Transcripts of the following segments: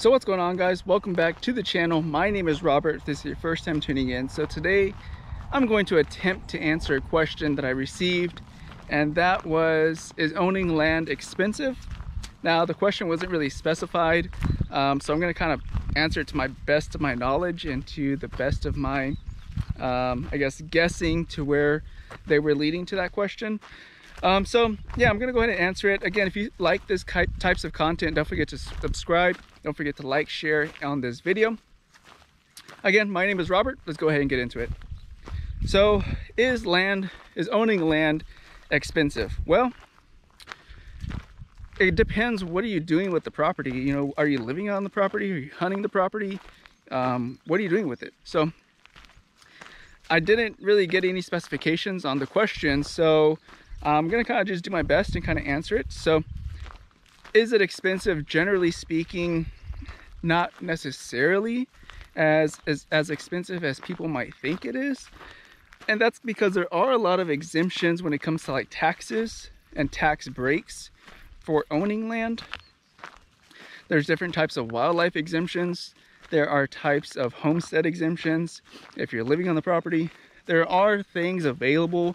So what's going on guys? Welcome back to the channel. My name is Robert if this is your first time tuning in. So today I'm going to attempt to answer a question that I received and that was, is owning land expensive? Now the question wasn't really specified um, so I'm going to kind of answer it to my best of my knowledge and to the best of my, um, I guess, guessing to where they were leading to that question. Um, so yeah, I'm gonna go ahead and answer it. Again, if you like this types of content, don't forget to subscribe. Don't forget to like, share on this video. Again, my name is Robert. Let's go ahead and get into it. So is land, is owning land expensive? Well, it depends. What are you doing with the property? You know, are you living on the property? Are you hunting the property? Um, what are you doing with it? So I didn't really get any specifications on the question. So I'm gonna kind of just do my best and kind of answer it. So is it expensive? Generally speaking, not necessarily as, as, as expensive as people might think it is. And that's because there are a lot of exemptions when it comes to like taxes and tax breaks for owning land. There's different types of wildlife exemptions. There are types of homestead exemptions if you're living on the property. There are things available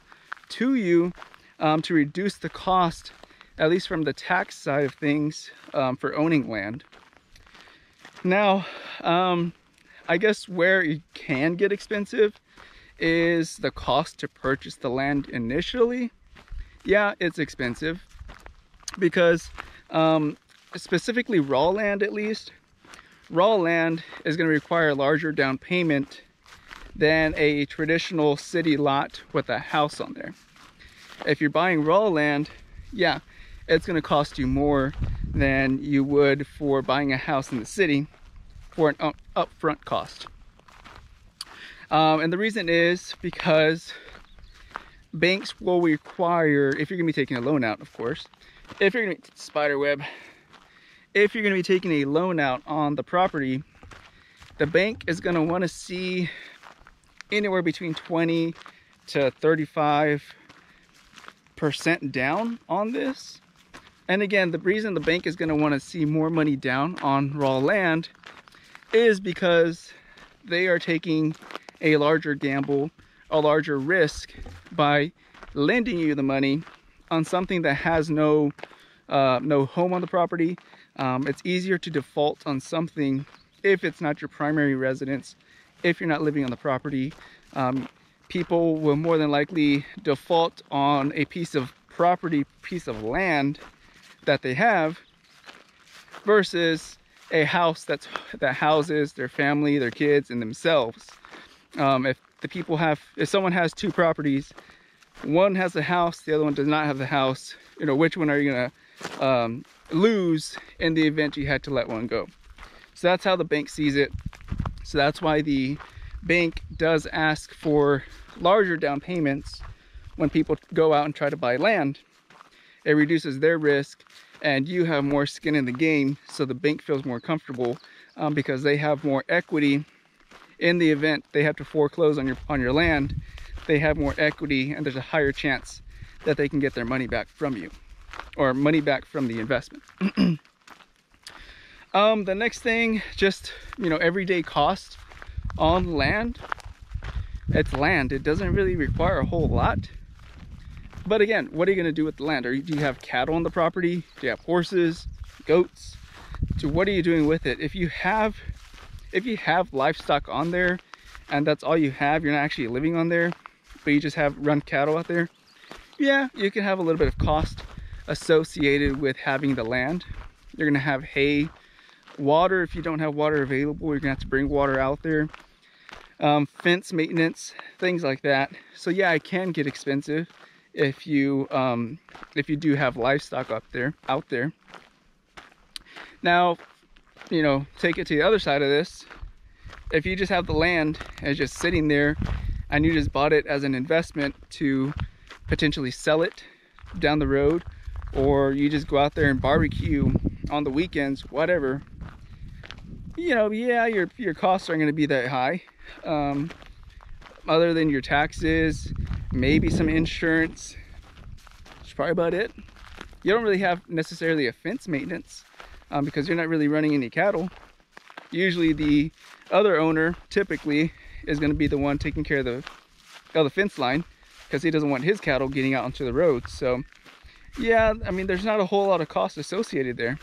to you um, to reduce the cost, at least from the tax side of things, um, for owning land. Now, um, I guess where it can get expensive is the cost to purchase the land initially. Yeah, it's expensive because um, specifically raw land at least, raw land is going to require a larger down payment than a traditional city lot with a house on there. If you're buying raw land, yeah, it's going to cost you more than you would for buying a house in the city for an upfront cost. Um, and the reason is because banks will require, if you're going to be taking a loan out, of course, if you're to be spider web, if you're going to be taking a loan out on the property, the bank is going to want to see anywhere between 20 to 35 percent down on this. And again, the reason the bank is going to want to see more money down on raw land is because they are taking a larger gamble, a larger risk by lending you the money on something that has no uh, no home on the property. Um, it's easier to default on something if it's not your primary residence, if you're not living on the property. Um, people will more than likely default on a piece of property, piece of land that they have versus a house that's that houses their family, their kids, and themselves. Um, if the people have, if someone has two properties, one has a house, the other one does not have the house, you know, which one are you gonna um, lose in the event you had to let one go? So that's how the bank sees it. So that's why the bank does ask for larger down payments when people go out and try to buy land. It reduces their risk and you have more skin in the game so the bank feels more comfortable um, because they have more equity in the event they have to foreclose on your on your land. They have more equity and there's a higher chance that they can get their money back from you or money back from the investment. Um, the next thing just you know everyday cost on land. It's land. It doesn't really require a whole lot. But again what are you going to do with the land? Or do you have cattle on the property? Do you have horses goats? So what are you doing with it? If you have if you have livestock on there and that's all you have you're not actually living on there but you just have run cattle out there yeah you can have a little bit of cost associated with having the land. You're gonna have hay water. If you don't have water available you're gonna have to bring water out there um, fence maintenance, things like that. So yeah, it can get expensive if you um, if you do have livestock up there, out there. Now, you know, take it to the other side of this. If you just have the land and it's just sitting there and you just bought it as an investment to potentially sell it down the road or you just go out there and barbecue on the weekends, whatever, you know, yeah, your, your costs aren't going to be that high um, other than your taxes, maybe some insurance. That's probably about it. You don't really have necessarily a fence maintenance um, because you're not really running any cattle. usually the other owner typically is going to be the one taking care of the, of the fence line because he doesn't want his cattle getting out onto the road. So yeah, I mean, there's not a whole lot of cost associated there.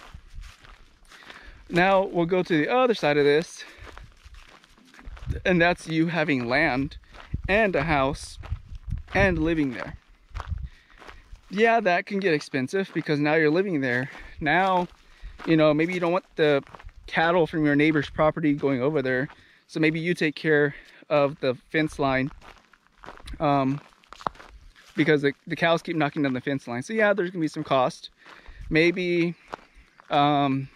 Now we'll go to the other side of this, and that's you having land and a house and living there. Yeah, that can get expensive because now you're living there. Now, you know, maybe you don't want the cattle from your neighbor's property going over there. So maybe you take care of the fence line um, because the, the cows keep knocking down the fence line. So yeah, there's gonna be some cost. Maybe, um,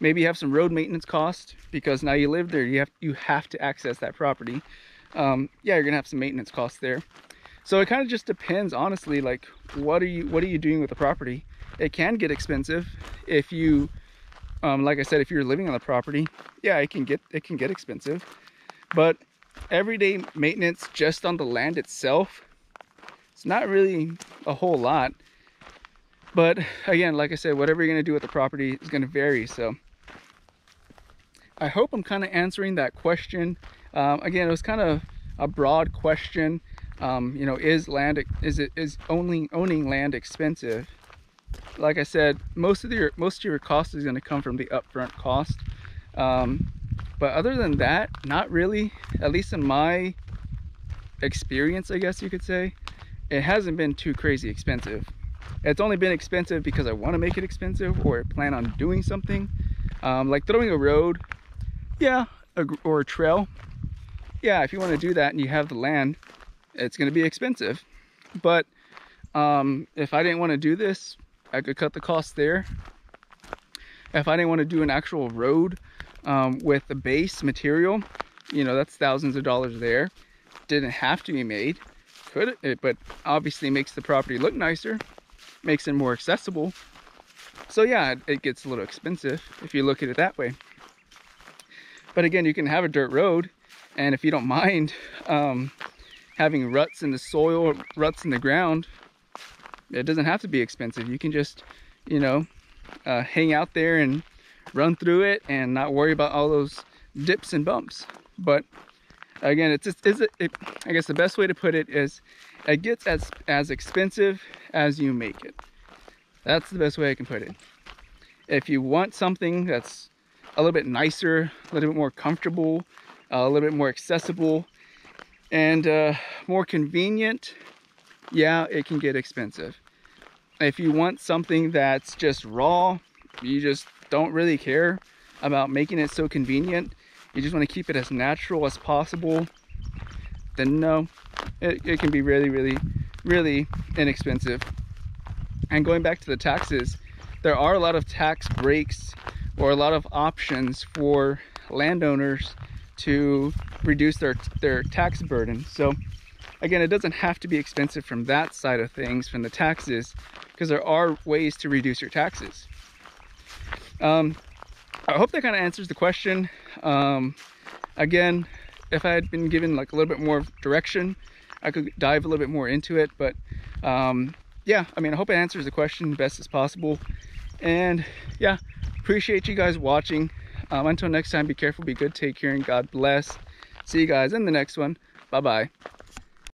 maybe you have some road maintenance cost because now you live there, you have, you have to access that property. Um, yeah, you're gonna have some maintenance costs there. So it kind of just depends, honestly, like what are you, what are you doing with the property? It can get expensive if you, um, like I said, if you're living on the property, yeah, it can get, it can get expensive, but everyday maintenance just on the land itself it's not really a whole lot. But again, like I said, whatever you're gonna do with the property is gonna vary. So I hope I'm kind of answering that question. Um, again, it was kind of a broad question. Um, you know, is land is it is only owning land expensive? Like I said, most of your most of your cost is going to come from the upfront cost. Um, but other than that, not really. At least in my experience, I guess you could say it hasn't been too crazy expensive. It's only been expensive because I want to make it expensive or plan on doing something. Um, like throwing a road, yeah, or a trail. Yeah, if you want to do that and you have the land, it's going to be expensive. But um, if I didn't want to do this, I could cut the cost there. If I didn't want to do an actual road um, with the base material, you know, that's thousands of dollars there. Didn't have to be made could it but obviously makes the property look nicer makes it more accessible so yeah it gets a little expensive if you look at it that way but again you can have a dirt road and if you don't mind um, having ruts in the soil ruts in the ground it doesn't have to be expensive. You can just you know uh, hang out there and run through it and not worry about all those dips and bumps. But again it's just is it, it, i guess the best way to put it is it gets as as expensive as you make it. That's the best way i can put it. If you want something that's a little bit nicer a little bit more comfortable a little bit more accessible and uh, more convenient yeah it can get expensive if you want something that's just raw you just don't really care about making it so convenient you just want to keep it as natural as possible, then no, it, it can be really, really, really inexpensive. And going back to the taxes, there are a lot of tax breaks or a lot of options for landowners to reduce their their tax burden. So again, it doesn't have to be expensive from that side of things, from the taxes, because there are ways to reduce your taxes. Um, I hope that kind of answers the question. Um, again, if I had been given like a little bit more direction, I could dive a little bit more into it. But um, yeah, I mean, I hope it answers the question best as possible. And yeah, appreciate you guys watching. Um, until next time, be careful, be good, take care, and God bless. See you guys in the next one. Bye-bye.